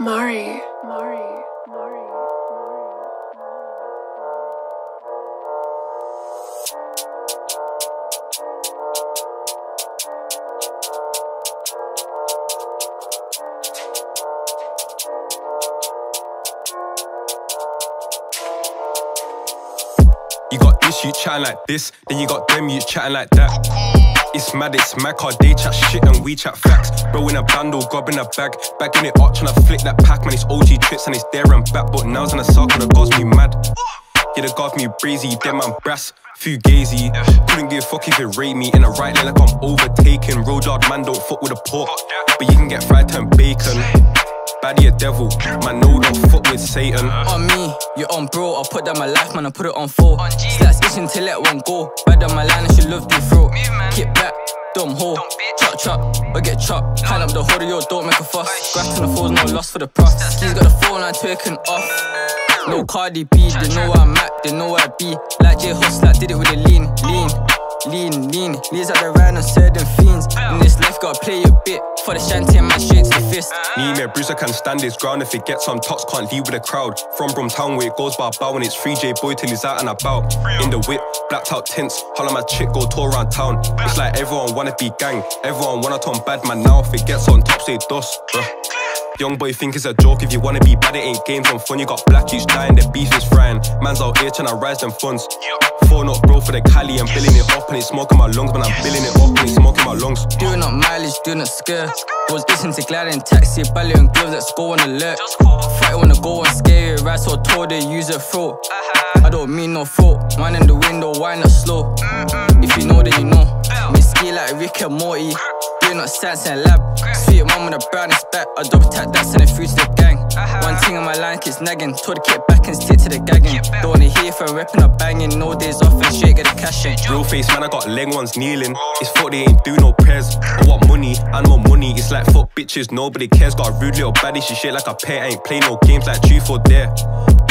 Mari, Mari, Mari, You got this, you chatting like this, then you got them, you chatting like that. It's mad, it's mad, car they chat shit and we chat facts. Bro in a bundle, gob in a bag, back in it arch and I flick that pack, man. It's OG trips and it's there and back, but now's in the circle, the gods me mad. Yeah, the gods me breezy, them man brass, fugazi. Couldn't give a fuck if it rate me in a right lane like I'm overtaken. Road yard man don't fuck with a pork, but you can get fried turned bacon. Baddie a devil, man, no, don't fuck with Satan. Uh-huh. On me, you're on bro, I'll put down my life, man, I put it on full. Slats itching to let one go. Bad on my line, and she love the throat. Kick back, dumb hoe. Chop chop, or get chopped. Hand up the holder, of your door, make a fuss. Grass on the fours, no loss for the prof. He's got the phone line taken off. No Cardi B, they know where I'm at, they know where I be. Like J Hustler, did it with a lean, lean. Lean, lean, leads at the ride on certain fiends. In this life, gotta play a bit. For the shanty, man, straight the fist. Me, me, Bruiser can stand his ground if it gets some tox, can't leave with the crowd. From Brumtown where it goes by bow and it's 3J boy till he's out and about. In the whip, blacked out tints, holla my chick, go tour around town. It's like everyone wanna be gang, everyone wanna turn bad man now. If it gets on top, say dust. Uh. Young boy think it's a joke. If you wanna be bad, it ain't games on fun. You got black youths dying, the beef is frying. Man's out here trying to rise them funds. Four not bro for the Cali, I'm billing it up and it's smoking my lungs. Man, I'm billing it up and it's smoking my lungs. Doing up mileage, doing up scare. Was listening to glad in taxi, ballet and gloves, let's go on alert. Fight wanna go on scary, right? So I told her use a throat. I don't mean no throat. Man in the window, wine up slow. If you know, then you know. Me ski like Rick and Morty. Doing up stats and lab. Sweet mom with the brownest back. I double tap that, send it through to the gang. Uh-huh. One thing on my line keeps nagging. Told the kid back and stick to the gagging. Don't wanna hear from rapping or banging. No days off and straight get the cash in. Real face, man, I got leg ones kneeling. It's fuck, they ain't do no prayers. I want money, I want money. It's like fuck bitches, nobody cares. Got a rude little baddie, she shit like a pet. I ain't play no games like truth or dare.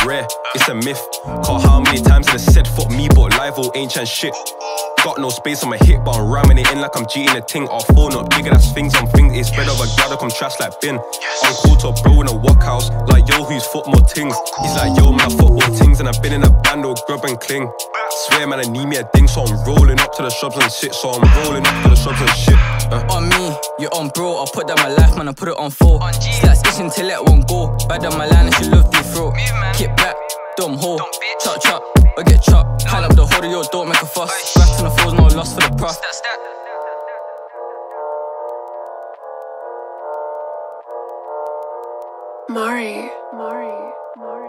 Rare, it's a myth. Call how many times I said fuck me, but live all ancient shit. Got no space on my hip, but I'm ramming it in like I'm cheating a ting. Off phone up bigger, that's things on things. It's spread over gather come trash like bin. On cool to a bro in a workhouse, like yo, who's foot more things? He's like yo, man, I more things, and I've been in a band or grub and cling. Swear, man, I need me a ding, so I'm rolling up to the shrubs and shit. So I'm rolling up to the shrubs and shit. Uh. On me, you're on bro, I'll put down my life, man, I put it on full. Slats itching to let one go. Bad on my line, and she love the throat. Kick back, dumb hoe. Chop chop, or get chopped. Hand up the holder, yo, don't make a fuss. Grass on prof. Mari, Mari, Mari.